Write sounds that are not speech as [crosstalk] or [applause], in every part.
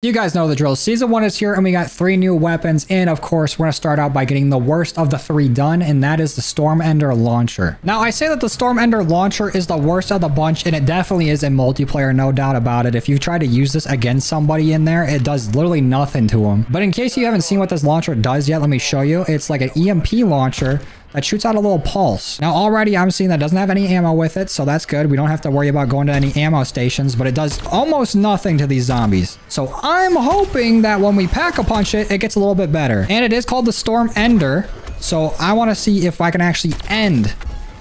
You guys know the drill. Season 1 is here and we got three new weapons. And of course, we're going to start out by getting the worst of the three done. And that is the Storm Ender Launcher. Now, I say that the Storm Ender Launcher is the worst of the bunch. And it definitely is in multiplayer, no doubt about it. If you try to use this against somebody in there, it does literally nothing to them. But in case you haven't seen what this launcher does yet, let me show you. It's like an EMP launcher that shoots out a little pulse. Now already I'm seeing that doesn't have any ammo with it, so that's good. We don't have to worry about going to any ammo stations, but it does almost nothing to these zombies. So I'm hoping that when we pack-a-punch it, it gets a little bit better. And it is called the Storm Ender, so I want to see if I can actually end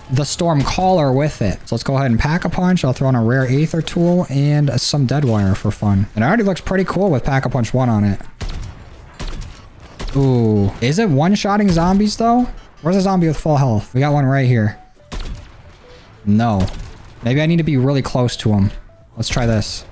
the Storm Caller with it. So let's go ahead and pack-a-punch. I'll throw in a rare Aether tool and some dead wire for fun. It already looks pretty cool with pack-a-punch 1 on it. Ooh. Is it one-shotting zombies though? Where's a zombie with full health? We got one right here. No. Maybe I need to be really close to him. Let's try this.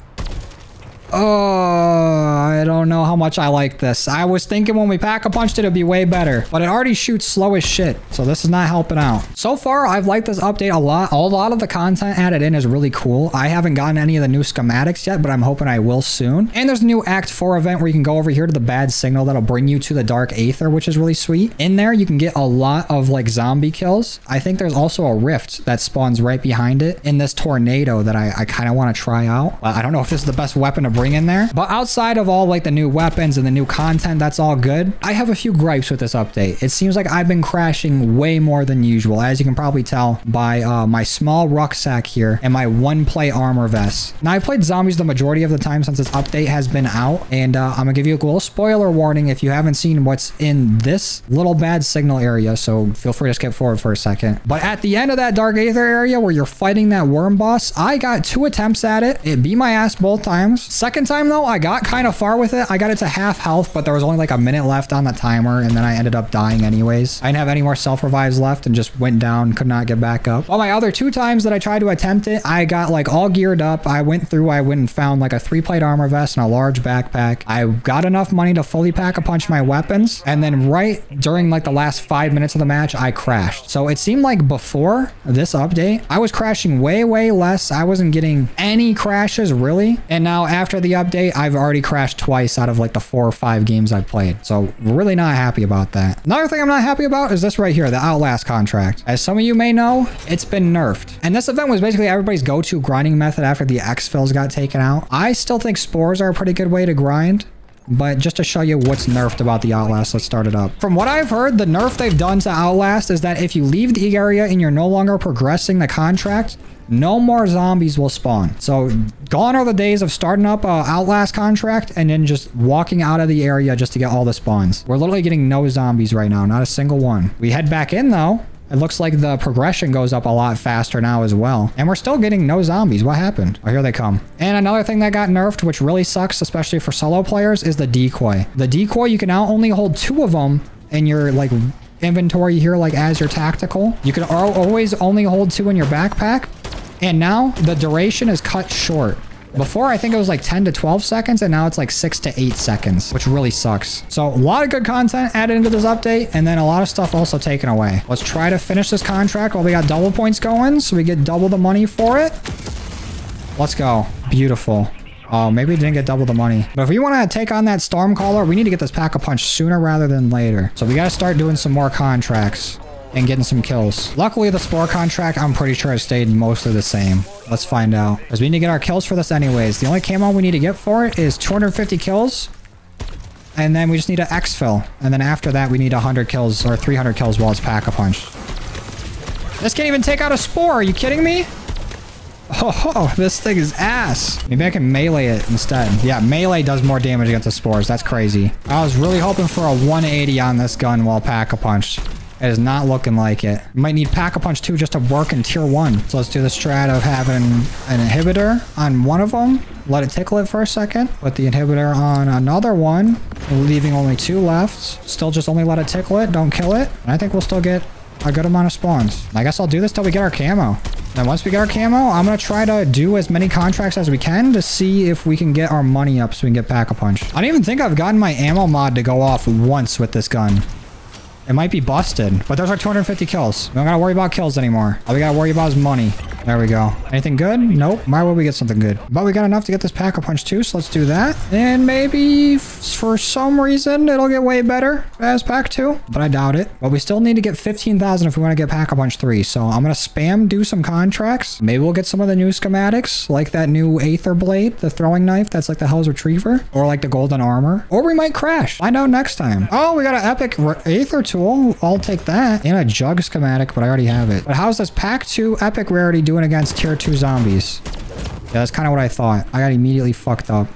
Oh, I don't know how much I like this. I was thinking when we pack-a-punched it, it'd be way better. But it already shoots slow as shit. So this is not helping out. So far, I've liked this update a lot. A lot of the content added in is really cool. I haven't gotten any of the new schematics yet, but I'm hoping I will soon. And there's a new Act 4 event where you can go over here to the bad signal that'll bring you to the Dark Aether, which is really sweet. In there, you can get a lot of like zombie kills. I think there's also a rift that spawns right behind it in this tornado that I, I kind of want to try out. I don't know if this is the best weapon to bring in there. But outside of all like the new weapons and the new content, that's all good. I have a few gripes with this update. It seems like I've been crashing way more than usual, as you can probably tell by uh, my small rucksack here and my one play armor vest. Now, I've played zombies the majority of the time since this update has been out, and uh, I'm gonna give you a little spoiler warning if you haven't seen what's in this little bad signal area, so feel free to skip forward for a second. But at the end of that Dark Aether area where you're fighting that worm boss, I got two attempts at it. It beat my ass both times. Second time though, I got kind of far with it. I got it to half health, but there was only like a minute left on the timer and then I ended up dying anyways. I didn't have any more self revives left and just went down, could not get back up. Well, my other two times that I tried to attempt it, I got like all geared up. I went through, I went and found like a three plate armor vest and a large backpack. I got enough money to fully pack a punch my weapons. And then right during like the last five minutes of the match, I crashed. So it seemed like before this update, I was crashing way, way less. I wasn't getting any crashes really. And now after the update, update, I've already crashed twice out of like the four or five games I've played. So really not happy about that. Another thing I'm not happy about is this right here, the Outlast contract. As some of you may know, it's been nerfed. And this event was basically everybody's go-to grinding method after the exfils got taken out. I still think spores are a pretty good way to grind. But just to show you what's nerfed about the Outlast, let's start it up. From what I've heard, the nerf they've done to Outlast is that if you leave the area and you're no longer progressing the contract, no more zombies will spawn. So gone are the days of starting up a Outlast contract and then just walking out of the area just to get all the spawns. We're literally getting no zombies right now, not a single one. We head back in though. It looks like the progression goes up a lot faster now as well. And we're still getting no zombies. What happened? Oh, here they come. And another thing that got nerfed, which really sucks, especially for solo players, is the decoy. The decoy, you can now only hold two of them in your like inventory here, like as your tactical. You can always only hold two in your backpack. And now the duration is cut short. Before, I think it was like 10 to 12 seconds, and now it's like 6 to 8 seconds, which really sucks. So a lot of good content added into this update, and then a lot of stuff also taken away. Let's try to finish this contract while we got double points going, so we get double the money for it. Let's go. Beautiful. Oh, maybe we didn't get double the money. But if we want to take on that Stormcaller, we need to get this pack-a-punch sooner rather than later. So we got to start doing some more contracts and getting some kills. Luckily, the Spore contract, I'm pretty sure it stayed mostly the same. Let's find out. Because we need to get our kills for this anyways. The only camo we need to get for it is 250 kills. And then we just need an exfil. And then after that, we need 100 kills or 300 kills while it's pack-a-punch. This can't even take out a Spore. Are you kidding me? Oh, [laughs] oh, this thing is ass. Maybe I can melee it instead. Yeah, melee does more damage against the spores. That's crazy. I was really hoping for a 180 on this gun while pack-a-punch. It is not looking like it. Might need Pack-a-Punch 2 just to work in tier 1. So let's do the strat of having an inhibitor on one of them. Let it tickle it for a second. Put the inhibitor on another one. Leaving only two left. Still just only let it tickle it. Don't kill it. And I think we'll still get a good amount of spawns. I guess I'll do this till we get our camo. Then once we get our camo, I'm going to try to do as many contracts as we can to see if we can get our money up so we can get Pack-a-Punch. I don't even think I've gotten my ammo mod to go off once with this gun. It might be busted, but those are 250 kills. We don't gotta worry about kills anymore. All we gotta worry about is money. There we go. Anything good? Nope. Why would we get something good? But we got enough to get this Pack-a-Punch two, so let's do that. And maybe for some reason it'll get way better as Pack 2, but I doubt it. But we still need to get 15,000 if we want to get Pack-a-Punch 3. So I'm going to spam do some contracts. Maybe we'll get some of the new schematics, like that new Aether Blade, the throwing knife that's like the Hell's Retriever, or like the golden armor. Or we might crash. Find out next time. Oh, we got an epic Aether tool. I'll take that. And a jug schematic, but I already have it. But how's this Pack 2 epic rarity doing against tier 2 zombies? Yeah, that's kind of what I thought. I got immediately fucked up.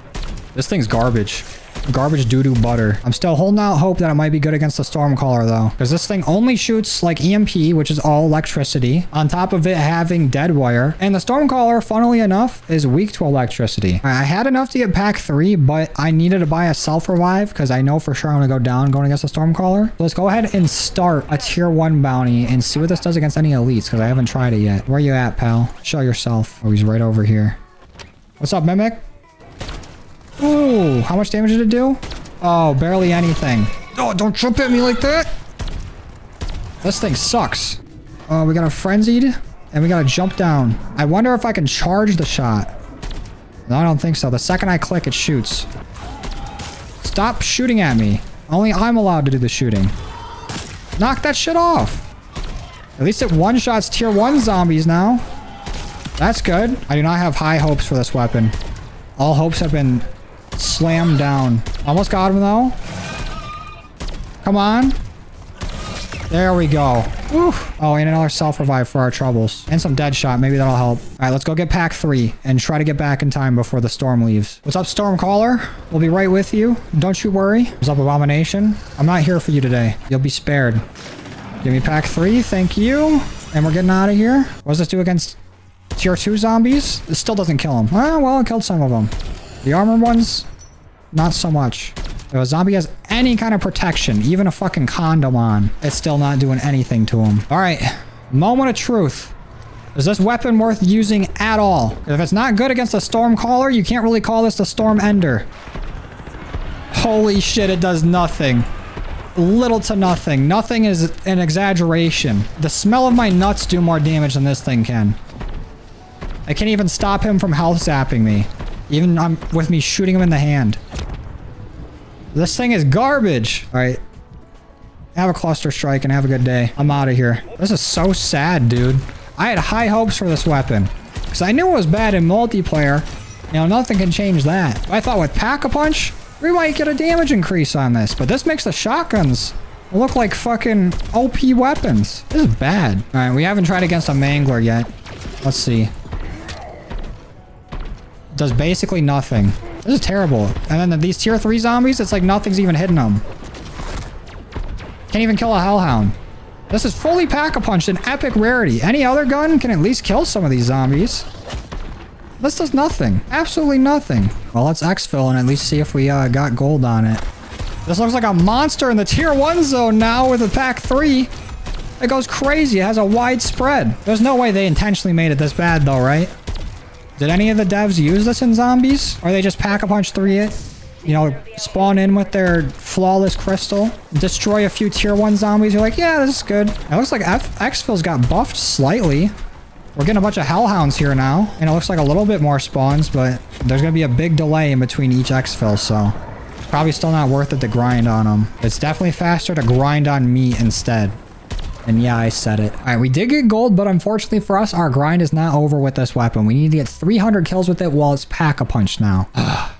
This thing's garbage. Garbage doo-doo butter. I'm still holding out hope that it might be good against the Stormcaller, though. Because this thing only shoots, like, EMP, which is all electricity, on top of it having dead wire. And the Stormcaller, funnily enough, is weak to electricity. I had enough to get pack 3, but I needed to buy a self-revive, because I know for sure I'm going to go down going against the Stormcaller. So let's go ahead and start a tier 1 bounty and see what this does against any elites, because I haven't tried it yet. Where are you at, pal? Show yourself. Oh, he's right over here. What's up, Mimic? Ooh, how much damage did it do? Oh, barely anything. Oh, don't jump at me like that. This thing sucks. Oh, we got a frenzied and we got to jump down. I wonder if I can charge the shot. No, I don't think so. The second I click, it shoots. Stop shooting at me. Only I'm allowed to do the shooting. Knock that shit off. At least it one-shots tier 1 zombies now. That's good. I do not have high hopes for this weapon. All hopes have been Slam down. Almost got him, though. Come on. There we go. Oof. Oh, and another self-revive for our troubles. And some dead shot. Maybe that'll help. All right, let's go get pack three and try to get back in time before the storm leaves. What's up, Stormcaller? We'll be right with you. Don't you worry. What's up, Abomination? I'm not here for you today. You'll be spared. Give me pack three. Thank you. And we're getting out of here. What does this do against tier two zombies? It still doesn't kill them. Ah, well, it killed some of them. The armored ones, not so much. If a zombie has any kind of protection, even a fucking condom on, it's still not doing anything to him. All right, moment of truth. Is this weapon worth using at all? If it's not good against a Stormcaller, you can't really call this the Storm Ender. Holy shit, it does nothing. Little to nothing. Nothing is an exaggeration. The smell of my nuts do more damage than this thing can. I can't even stop him from health zapping me. Even um, with me shooting him in the hand. This thing is garbage. All right. Have a cluster strike and have a good day. I'm out of here. This is so sad, dude. I had high hopes for this weapon. Because I knew it was bad in multiplayer. You know, nothing can change that. I thought with Pack-a-Punch, we might get a damage increase on this. But this makes the shotguns look like fucking OP weapons. This is bad. All right, we haven't tried against a Mangler yet. Let's see. Does basically nothing. This is terrible. And then these tier 3 zombies, it's like nothing's even hitting them. Can't even kill a Hellhound. This is fully Pack-a-Punch, an epic rarity. Any other gun can at least kill some of these zombies. This does nothing. Absolutely nothing. Well, let's exfil and at least see if we uh, got gold on it. This looks like a monster in the tier 1 zone now with a pack 3. It goes crazy. It has a wide spread. There's no way they intentionally made it this bad though, right? Did any of the devs use this in zombies? Or they just pack-a-punch 3 it? You know, spawn in with their flawless crystal, destroy a few tier 1 zombies. You're like, yeah, this is good. It looks like F Exfil's got buffed slightly. We're getting a bunch of hellhounds here now. And it looks like a little bit more spawns, but there's going to be a big delay in between each exfil, so... Probably still not worth it to grind on them. It's definitely faster to grind on me instead. And yeah, I said it. All right, we did get gold, but unfortunately for us, our grind is not over with this weapon. We need to get 300 kills with it while it's pack-a-punch now. All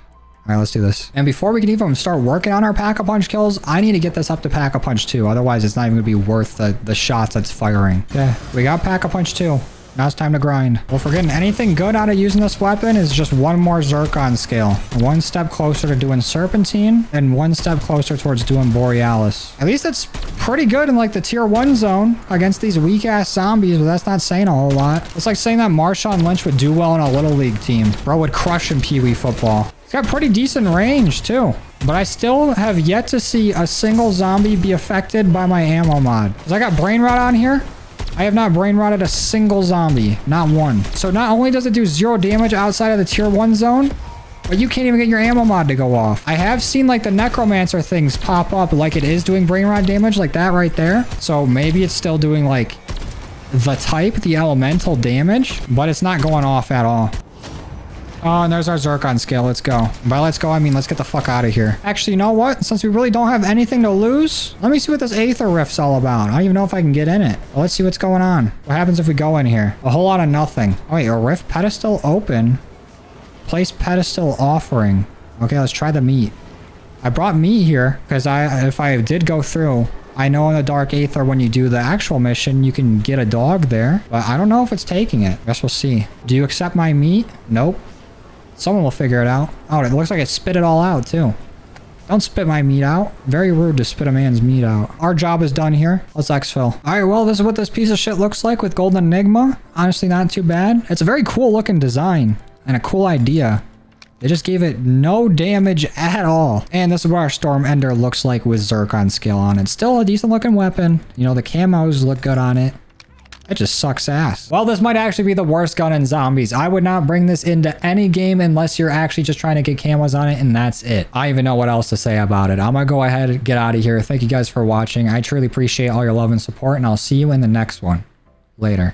right, let's do this. And before we can even start working on our pack-a-punch kills, I need to get this up to pack-a-punch two. Otherwise, it's not even going to be worth the, the shots that's firing. Okay, we got pack-a-punch two. Now it's time to grind. Well, if we're getting anything good out of using this weapon, is just one more Zircon scale. One step closer to doing Serpentine, and one step closer towards doing Borealis. At least it's pretty good in like the tier 1 zone against these weak-ass zombies, but that's not saying a whole lot. It's like saying that Marshawn Lynch would do well in a Little League team. Bro would crush in Pee Wee football. It's got pretty decent range, too. But I still have yet to see a single zombie be affected by my ammo mod. Because I got Brain Rot on here. I have not brain rotted a single zombie. Not one. So not only does it do zero damage outside of the tier 1 zone, but you can't even get your ammo mod to go off. I have seen like the necromancer things pop up like it is doing brain rot damage like that right there. So maybe it's still doing like the type, the elemental damage, but it's not going off at all. Oh, and there's our Zircon scale. Let's go. By let's go, I mean let's get the fuck out of here. Actually, you know what? Since we really don't have anything to lose, let me see what this Aether Rift's all about. I don't even know if I can get in it. Well, let's see what's going on. What happens if we go in here? A whole lot of nothing. Oh, wait, a Rift pedestal open. Place pedestal offering. Okay, let's try the meat. I brought meat here because I, if I did go through, I know in the Dark Aether when you do the actual mission, you can get a dog there, but I don't know if it's taking it. Guess we'll see. Do you accept my meat? Nope. Someone will figure it out. Oh, it looks like it spit it all out too. Don't spit my meat out. Very rude to spit a man's meat out. Our job is done here. Let's exfil. All right, well, this is what this piece of shit looks like with Golden Enigma. Honestly, not too bad. It's a very cool looking design and a cool idea. They just gave it no damage at all. And this is what our Storm Ender looks like with Zircon scale on it. Still a decent looking weapon. You know, the camos look good on it. It just sucks ass. Well, this might actually be the worst gun in zombies. I would not bring this into any game unless you're actually just trying to get camos on it, and that's it. I don't even know what else to say about it. I'm gonna go ahead and get out of here. Thank you guys for watching. I truly appreciate all your love and support, and I'll see you in the next one. Later.